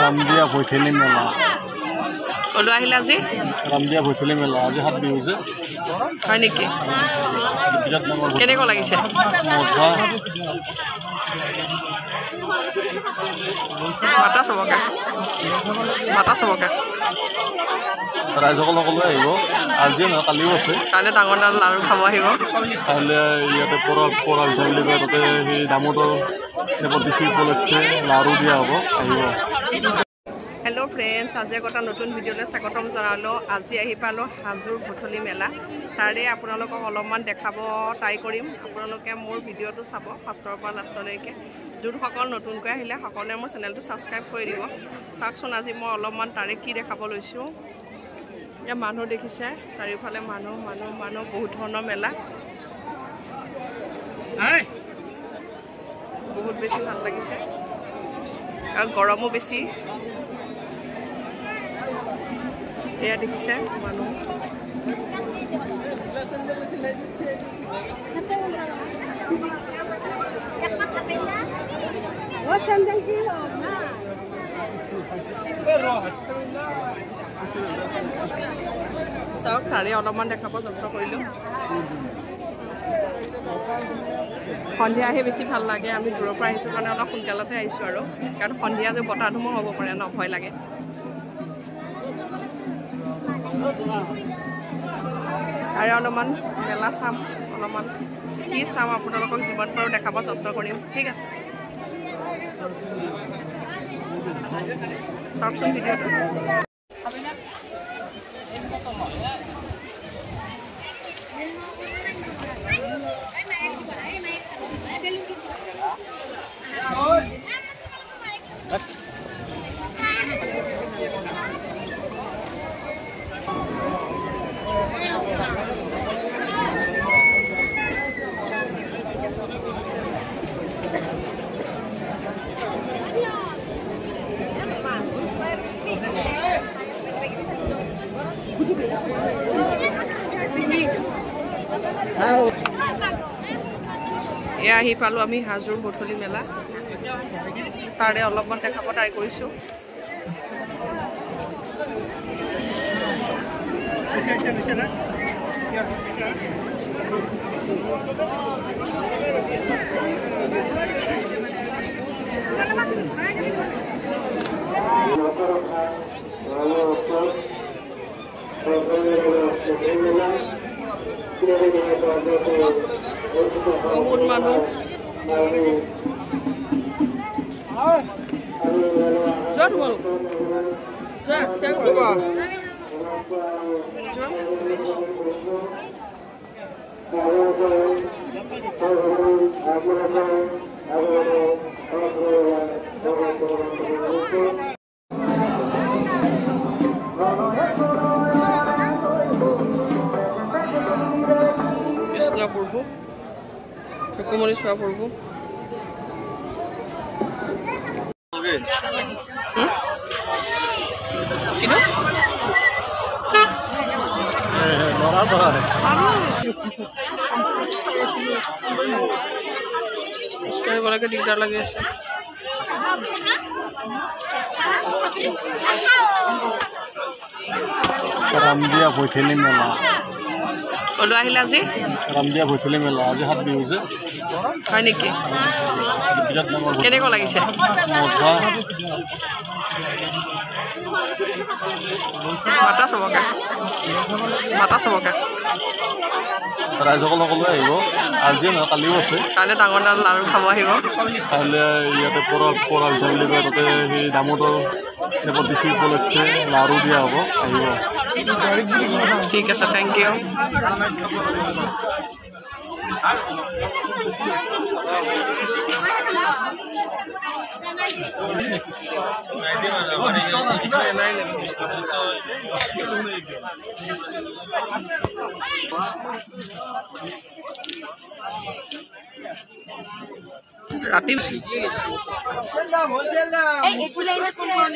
ৰামদিয়া ভৈঠেলি মেলা। ক'লৈ আহিলে আজি? ৰামদিয়া ভৈঠেলি মেলা আজি সাত বিহু যে। হয় নেকি? কেনেকুৱা লাগিছে? মাতা চবকে। মাতা চবকে। ৰাইজসকল সকলোৱে আহিব। আজিয়ে নহয় কালিও আছে। কাইলৈ ডাঙৰ ডাঙৰ লাড়ু খাব আহিব। কাইলৈ ইয়াতে পৰা পৰা পিঠা বুলি কয় তাতে সেই দামোদৰ প্ৰতিষ্ঠি উপলক্ষে লাড়ু দিয়া হ'ব। আহিব। হেল্ল' ফ্ৰেণ্ডছ আজি আকৌ এটা নতুন ভিডিঅ'লৈ স্বাগতম জনালোঁ। আজি আহি পালোঁ হাজোৰ গধূলি মেলা। তাৰে আপোনালোকক অলপমান দেখাব ট্ৰাই কৰিম। আপোনালোকে মোৰ ভিডিঅ'টো চাব ফাৰ্ষ্টৰ পৰা লাষ্টলৈকে। যোনসকল নতুনকৈ আহিলে সকলোৱে মোৰ চেনেলটো ছাবস্ক্ৰাইব কৰি দিব। চাওকচোন আজি মই অলপমান তাৰে কি দেখাব লৈছোঁ। এতিয়া মানুহ দেখিছে চাৰিওফালে মানুহ মানুহ মানুহ বহুত ধৰণৰ মেলা। বহুত বেছি ভাল লাগিছে। আৰু গৰমো বেছি। এয়া দেখিছে মানুহ চাওক তাৰে অলপমান দেখাব যত্ন কৰিলোঁ সন্ধিয়া আহি বেছি ভাল লাগে আমি দূৰৰ পৰা আহিছোঁ কাৰণে অলপ সোনকালতে আহিছোঁ আৰু কাৰণ সন্ধিয়া যে বতাহ ধুমুহা হ'ব পাৰে ন ভয় লাগে তাৰে অলপমান মেলা চাম অলপমান। কি চাম আপোনালোকক যিমান পাৰোঁ দেখাব যত্ন কৰিম ঠিক আছে? চাওকচোন ভিডিঅ'টো। এয়া আহি পালোঁ আমি হাজোৰ গধূলি মেলা। তাৰে অলপমান দেখাব ট্ৰাই কৰিছোঁ। Con buôn mặt không? Rớt không? Rớt, chắc rồi. Chấm. টাকা পড়ব দিগদার লাগি আছে রাম দিয়া বইঠেলে মেলা। ক'লৈ আহিলে আজি? ৰামদিয়া ভৈঠেলি মেলা আজি সাত বিহু যে। হয় নেকি? কেনেকুৱা লাগিছে? মাতা চবকে। মাতা চবকে। ৰাইজসকল সকলোৱে আহিব। আজিয়ে নহয় কালিও আছে। কাইলৈ ডাঙৰ ডাঙৰ লাড়ু খাব আহিব। কাইলৈ ইয়াতে পৰা পৰা পিঠা বুলি কয় তাতে সেই দামোদৰ প্ৰতিষ্ঠি উপলক্ষে লাড়ু দিয়া হ'ব। আহিব। ঠিক আছে থেংক ইউ ৰাতি Sama lang sa ako. Ama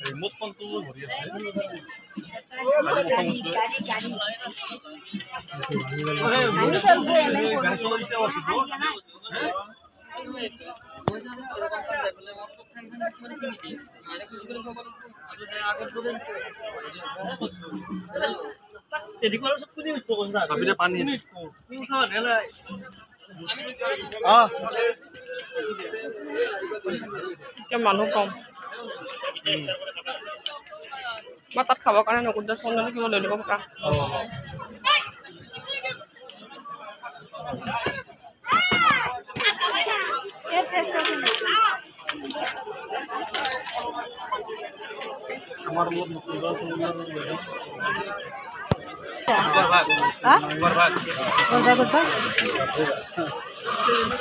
remote पण तो मानु कम মই তাত খাবৰ কাৰণে নকুদ চন্দনে কিবা লৈ ল'ব পাৰা আমাৰ লগত নকুন্দৰ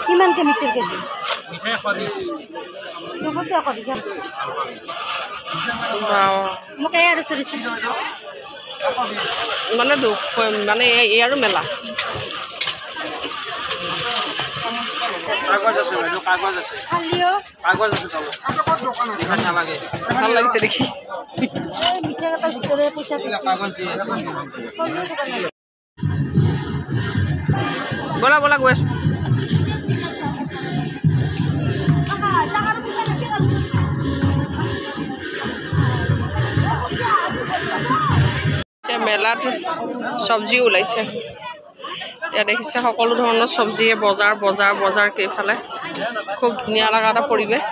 কিমান কে মিটাৰ কেজি মোক আৰু মানে দুখ মানে এই- আৰু মেলা। কাগজ আছে বাইদেউ কাগজ আছে। খালিও কাগজ আছে তলত দেখাত নালাগে। ভাল লাগিছে দেখি। এই মিঠাই এটা ভিতৰে পইচা এইবিলাক কাগজ দি আছে ব'লা ব'লা গৈ আছো। মেলাত চব্জি ওলাইছে। ইয়াত দেখিছে সকলো ধৰণৰ চব্জিয়ে বজাৰ বজাৰ বজাৰ কেইফালে। খুব ধুনীয়া লগা এটা পৰিৱেশ।